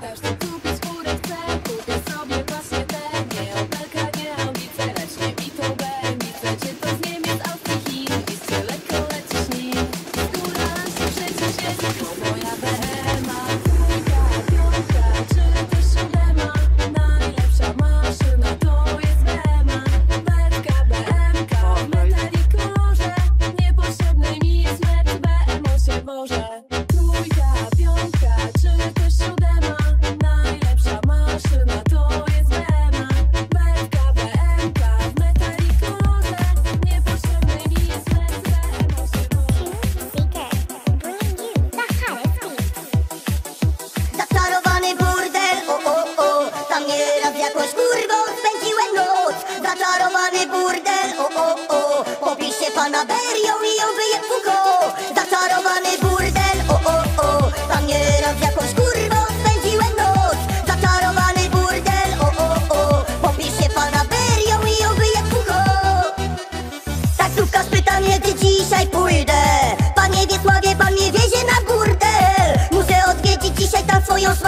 That's thirsty.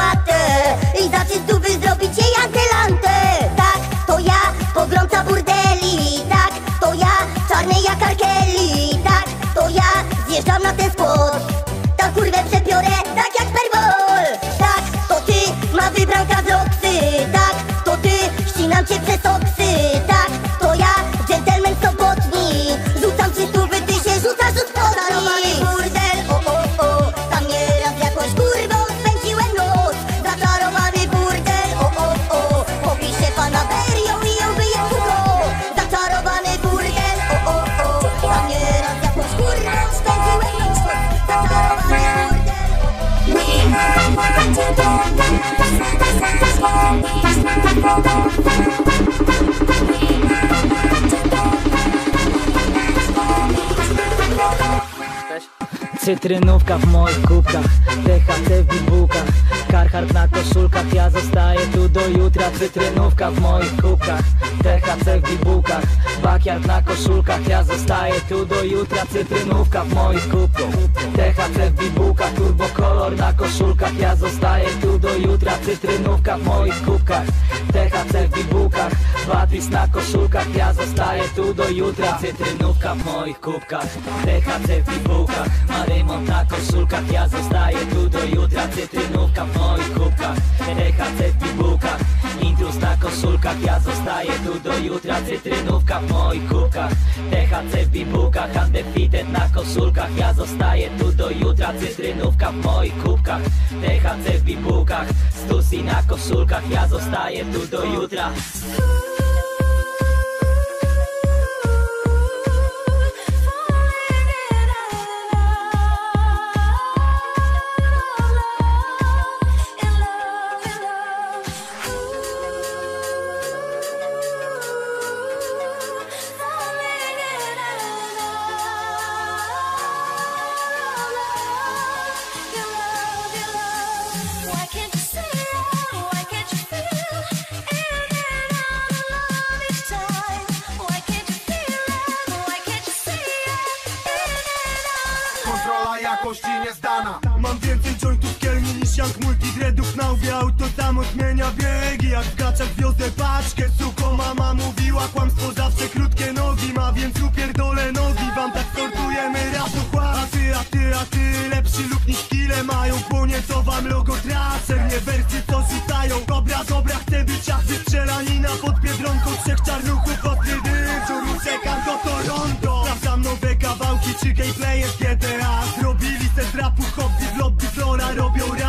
Szmatę I za czystów zrobić jej antelantę. Tak, to ja, pogromca burdeli. Tak, to ja, czarny jak Arkeli. Tak, to ja, zjeżdżam na ten Cytrynówka w moich kubkach THC w bibułkach Carhartt na koszulkach Ja zostaję tu do jutra. Cytrynówka w moich kubkach THC w bibułkach Backyard na koszulkach Ja zostaję tu do jutra. Cytrynówka w moich kubkach THC w bibułkach Turbo kolor na koszulkach Ja zostaję tu do jutra Cytrynówka w moich kubkach THC w bibułkach Batwis na koszulkach Ja zostaję tu do jutra. Cytrynówka w moich kubkach THC w bibułkach Marymont na koszulkach Ja zostaję tu do jutra. Cytrynówka w moich kubkach THC w bibułkach Intrus na koszulkach Ja zostaję tu do jutra Cytrynówka w moich kubkach THC w bibułkach Undefeated na koszulkach. Ja zostaję tu do jutra Cytrynówka w moich kubkach THC w bibułkach Stussy na koszulkach. Ja zostaję tu do jutra jakości niezdana Mam więcej jointów kielni niż Young Multidreadów na łbie Auto samo zmienia biegi. Jak w gaciach wiozę paczkę Suko mama mówiła Kłamstwo zawsze krótkie nogi ma Więc upierdolę nogi. Wam tak sortujemy raz układ. A ty, a ty, a ty Lepszy lub niż kile mają Płonie co wam logo tracę. Nie wersy co rzucają Dobra, dobra, chcę być jak wystrzelanina Pod Biedronką trzech czarnuchów Ostry dym, czuru czekam do Toronto. Sprawdzam nowe kawałki czy gameplay jest GTA robią